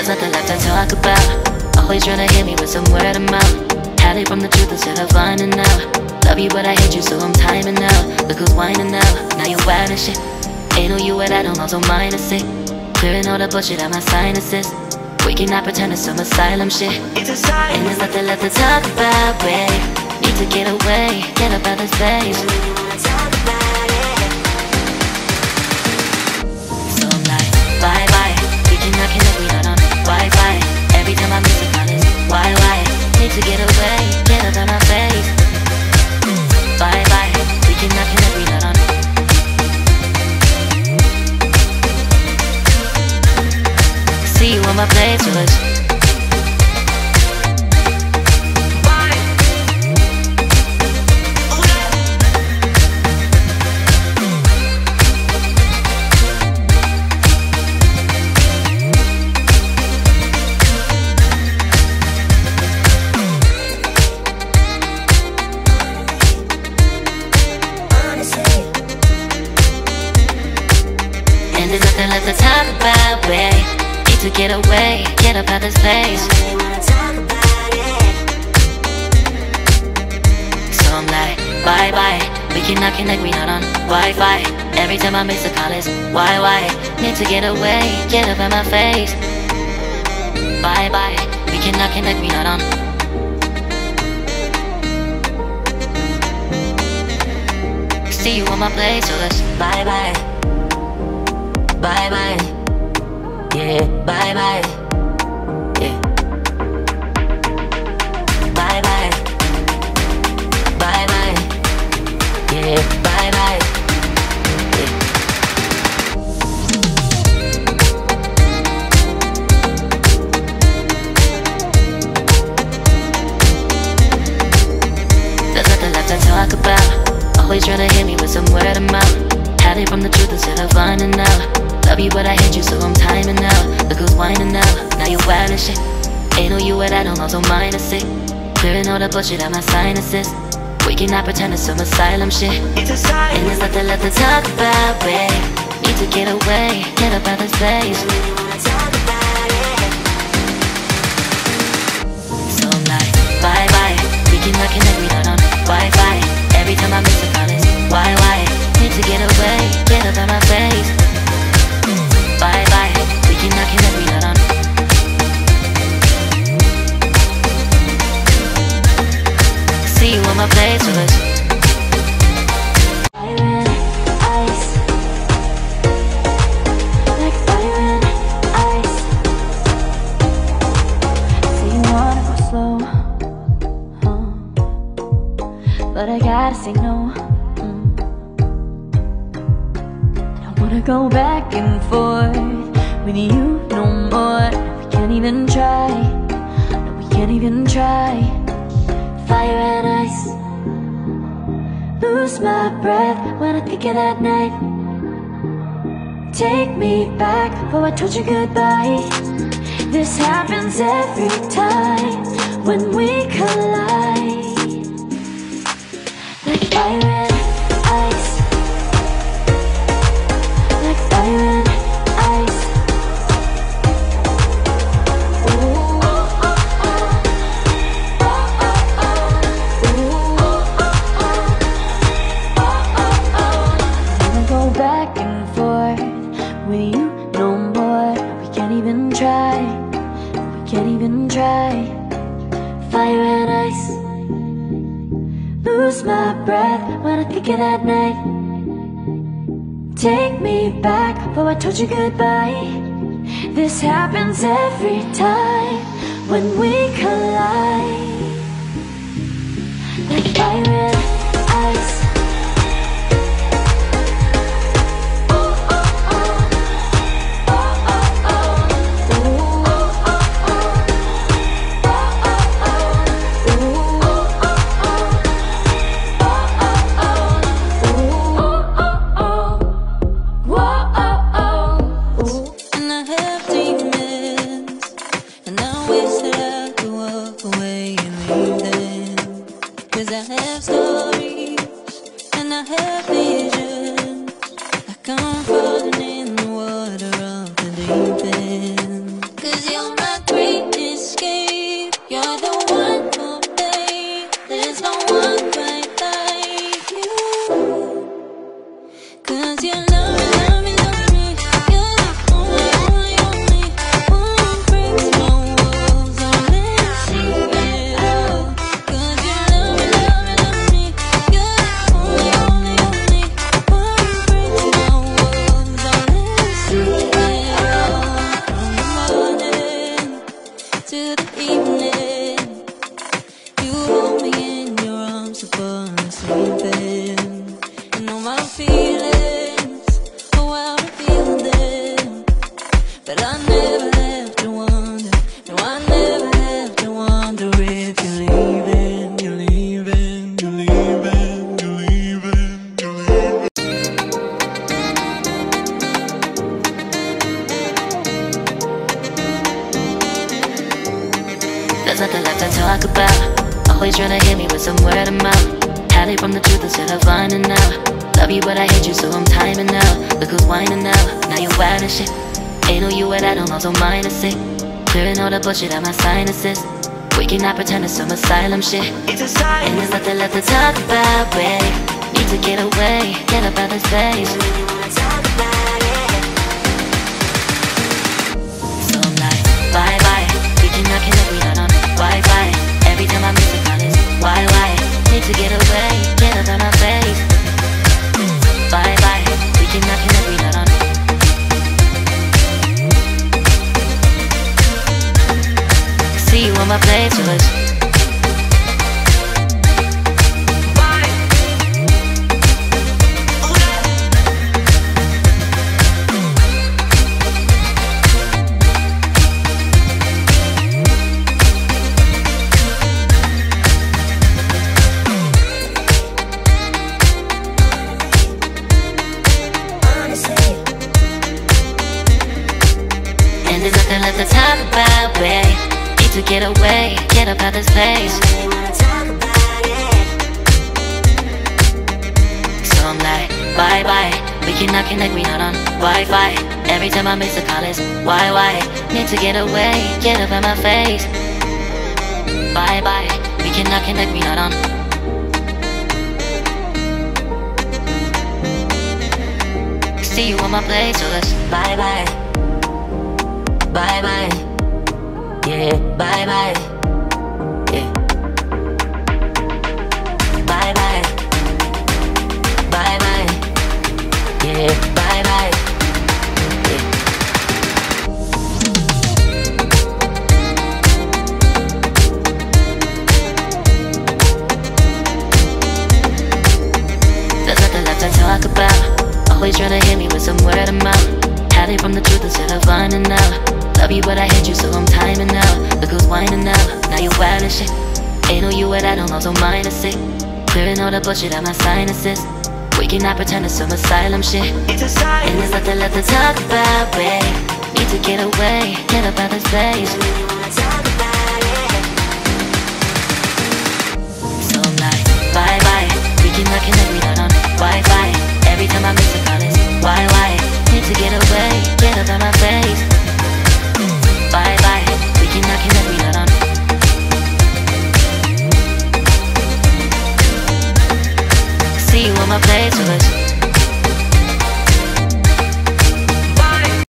There's nothing left to talk about. Always trying to hit me with some word of mouth. Hide it from the truth instead of finding out. Love you, but I hate you, so I'm timing out. Look who's whining now. Now you're wild shit. Ain't no you at I don't also minus it. Clearing all the bullshit out my sinuses. We cannot pretend it's some asylum shit. It's a sign. And there's nothing left to talk about, babe. Need to get away, get up out this place. See you on my playlist. Up out this place. So I'm like, bye bye. We cannot connect, we not on Wi-Fi. Every time I miss a call, it's why why? Need to get away, get up out my face. Bye bye. We cannot connect, we not on. See you on my place, so let's bye bye. Bye bye. Yeah, bye bye. Hit me with some word of mouth. Hide it from the truth instead of finding out. Love you, but I hate you, so I'm timing out. Look who's whining now. Now you're wild and shit. Ain't no you at I don't also minus it. Clearing all the bullshit out my sinuses. We cannot pretend it's some asylum shit. It's a sign. And there's nothing left to talk about, babe. Need to get away, get up out this place. So I'm like, bye bye. We cannot connect, we not on Wi-Fi. Every time I miss a call, why why? Need to get away, get up out my face. Bye bye. We cannot connect, we not on. See you on my place, slow, huh? but I gotta say no. Go back and forth with you no more. We can't even try. No, we can't even try. Fire and ice. Lose my breath when I think of that night. Take me back, oh I told you goodbye. This happens every time when we collide. When I think that night. Take me back, oh I told you goodbye. This happens every time when we collide. Like fire some word of mouth. Hide from the truth instead of finding out. Love you, but I hate you, so I'm timing out. Look who's whining now. Now you're wild and shit. Ain't no you at I don't know, so mine is. Clearing all the bullshit out my sinuses. We cannot pretend it's some asylum shit. And there's nothing left to talk about, babe. Need to get away, get up out this place. My it's And there's nothing left to talk about, babe. Need to get away, get up out this place. So I'm like, bye bye. We cannot connect, we not on Wi-Fi. Every time I miss a call, it's why why? Need to get away, get up out my face. Bye bye. We cannot connect, we not on. See you on my place, so let's bye bye. Bye bye. Yeah, bye bye. Yeah. Bye bye. Bye bye. Yeah, bye bye. Yeah. There's to talk about. Always trying to hit me with some word of mouth. Hiding from the truth instead of finding out. Love you, but I hate you, so I'm timing out. Look who's whining now. Now you're wild and shit. Ain't no you at I don't know, so mine is sick. Clearing all the bullshit out my sinuses. We cannot pretend it's some asylum shit. It's a And there's nothing left to talk about, babe. Need to get away, get up out this place. So I'm like, bye bye. We cannot connect, we not on Wi-Fi. Every time I miss a call, it's why why?